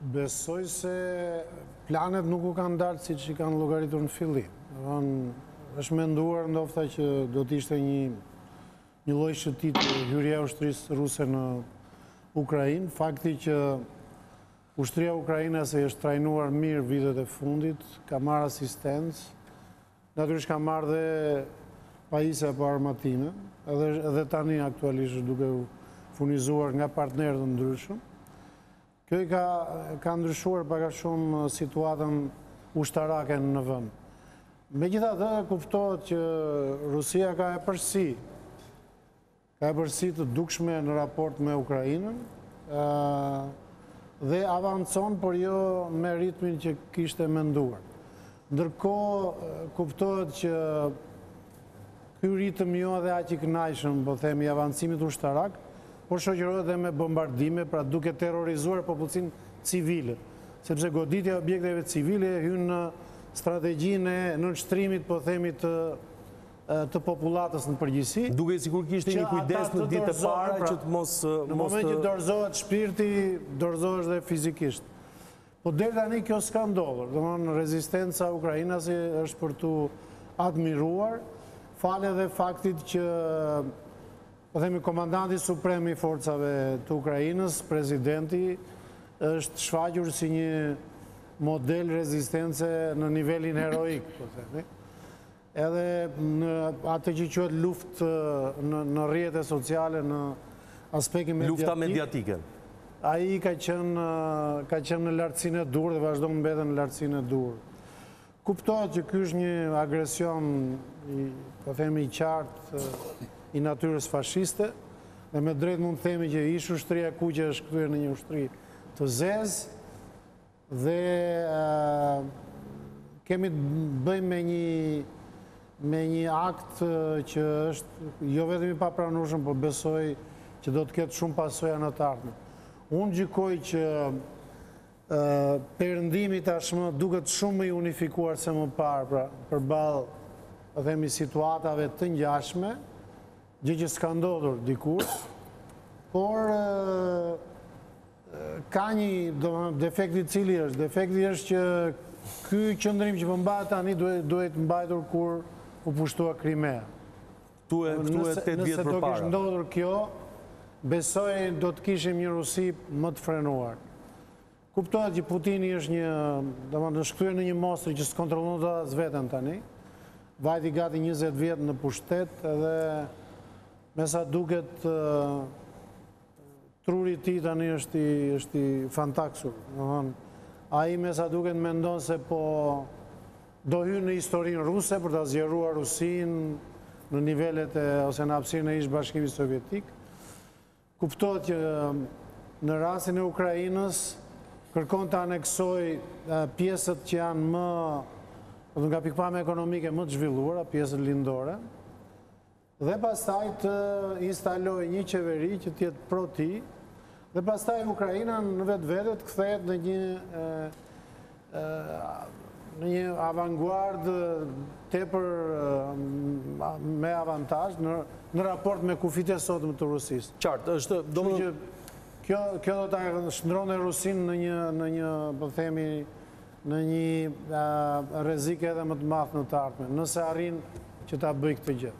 Besoj se planet nuk u kanë dalë siç i kanë llogaritur në fillim. është menduar ndofta që do të ishte një një lloj shëtitje hyrja e ushtrisë ruse në Ukrainë. Fakti që ushtria ukrainase është trajnuar mirë vitet e fundit, ka marrë asistencë, Natyrisht ka marrë dhe pajisje apo armatime, edhe, edhe tani aktualisht është duke u furnizuar nga partnerë të ndryshëm. Kjo i ka, ka ndryshuar pak a shumë situatën ushtarake në vend. Megjithatë kuptohet që Rusia ka epërsi Ka epërsi të dukshme në raport me Ukrainën dhe avancon por jo me ritmin që kishte menduar. Ndërkohë kuptohet që ky ritëm jo edhe aq i kënaqshëm, po themi, i avancimit ushtarak, po shoqërohet dhe me bombardime, pra duke terrorizuar popullsinë civile, sepse goditja e objekteve civile hyn në strategjinë e nënshtrimit, po themi, të të popullatës në përgjithësi. Dukej sikur kishte një kujdes në ditët e para që të mos të Në moment që dorëzohet shpirti, dorëzohesh dhe fizikisht. Po deri tani kjo s'ka ndodhur. Domthonë rezistenca ukrainase është për t'u admiruar, falë edhe faktit që po themi komandanti suprem i forcave të Ukrainës, presidenti është shfaqur si një model rezistence në nivelin heroik, po themi. Edhe në atë që quhet luftë në rrjete sociale, në aspektin mediatik... Lufta mediatike. Ai ka qenë në lartësinë e duhur dhe vazhdon mbetet në lartësinë e duhur. Kuptohet që ky është një agresion, po themi i qartë, i natyrës fashiste, dhe me të drejtë mund të themi që ish ushtria e kuqe është kthyer në një ushtri të zezë, Dhe kemi të bëjmë me një me një akt që është jo vetëm i papranueshëm, po besoj që do të ketë shumë pasoja në të ardhmen. Unë gjykoj që Perëndimi tashmë duket shumë më i unifikuar se më parë, pra përballë të themi situatave të ngjashme, gjë që s'ka ndodhur dikur, por Ka një defekt i cili është, defekti është që ky qëndrim që po mbahet tani duhej mbajtur kur u pushtua Krimea. Këtu e tetë vjet përpara. Nëse do kish ndodhur kjo, besoj do të kishim një Rusi më të frenuar. Kuptohet që Putini është një, domethënë është kthyer në një mostër që s'kontrollon dot as veten tani, vajti gati 20 vjet në pushtet dhe me sa duket Truri i tij tani është i është i fantaksur, domethënë ai me sa duket mendon se po do hyjë në historinë ruse për ta zgjeruar Rusinë në nivelet e ose në hapësirën e ish-Bashkimit Sovjetik. Kuptohet që në rastin e Ukrainës kërkon të aneksojë pjesët që janë më, do nga pikëpamja ekonomike më të zhvilluara, pjesët lindore. dhe pastaj të instalojë një qeveri që të jetë pro tij, dhe pastaj Ukraina në vetvete të kthehet në një në një avanguard tepër me avantazh në në raport me kufijtë e sotëm të Rusisë. Qartë, është domethënë kjo kjo do ta shndërronte Rusinë në një në një po themi në një rrezik edhe më të madh në të ardhmen, nëse arrin që ta bëjë këtë gjë.